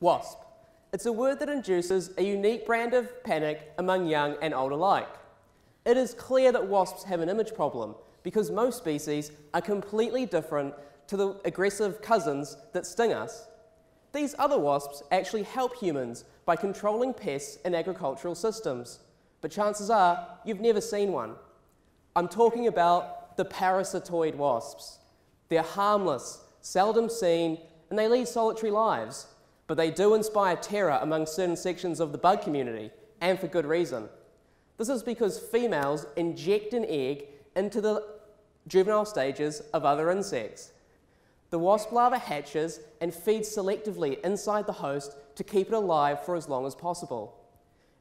WASP. It's a word that induces a unique brand of panic among young and old alike. It is clear that wasps have an image problem because most species are completely different to the aggressive cousins that sting us. These other wasps actually help humans by controlling pests in agricultural systems, but chances are you've never seen one. I'm talking about the parasitoid wasps. They're harmless, seldom seen, and they lead solitary lives, but they do inspire terror among certain sections of the bug community, and for good reason. This is because females inject an egg into the juvenile stages of other insects. The wasp larva hatches and feeds selectively inside the host to keep it alive for as long as possible.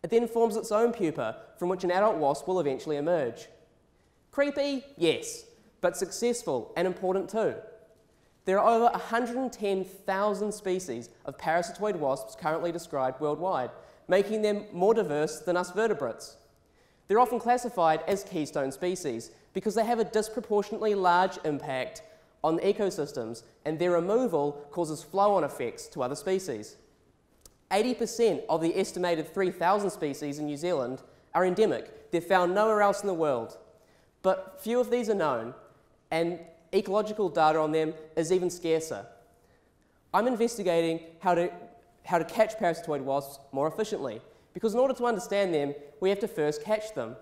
It then forms its own pupa from which an adult wasp will eventually emerge. Creepy? Yes, but successful and important too. There are over 110,000 species of parasitoid wasps currently described worldwide, making them more diverse than us vertebrates. They're often classified as keystone species because they have a disproportionately large impact on ecosystems and their removal causes flow-on effects to other species. 80% of the estimated 3,000 species in New Zealand are endemic. They're found nowhere else in the world. But few of these are known, and ecological data on them is even scarcer. I'm investigating how to, how to catch parasitoid wasps more efficiently, because in order to understand them, we have to first catch them.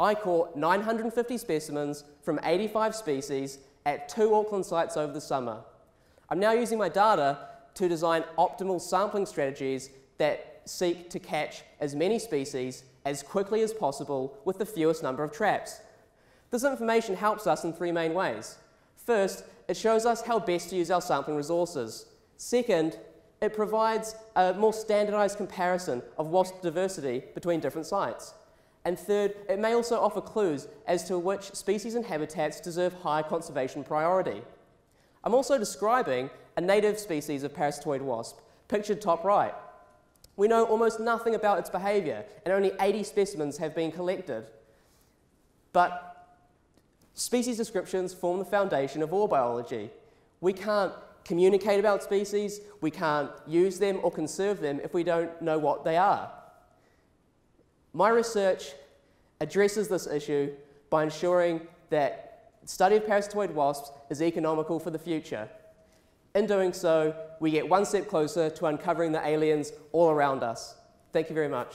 I caught 950 specimens from 85 species at two Auckland sites over the summer. I'm now using my data to design optimal sampling strategies that seek to catch as many species as quickly as possible with the fewest number of traps. This information helps us in three main ways. First, it shows us how best to use our sampling resources. Second, it provides a more standardized comparison of wasp diversity between different sites. And third, it may also offer clues as to which species and habitats deserve high conservation priority. I'm also describing a native species of parasitoid wasp, pictured top right. We know almost nothing about its behaviour, and only 80 specimens have been collected. But species descriptions form the foundation of all biology. We can't communicate about species, we can't use them or conserve them if we don't know what they are. My research addresses this issue by ensuring that study of parasitoid wasps is economical for the future. In doing so, we get one step closer to uncovering the aliens all around us. Thank you very much.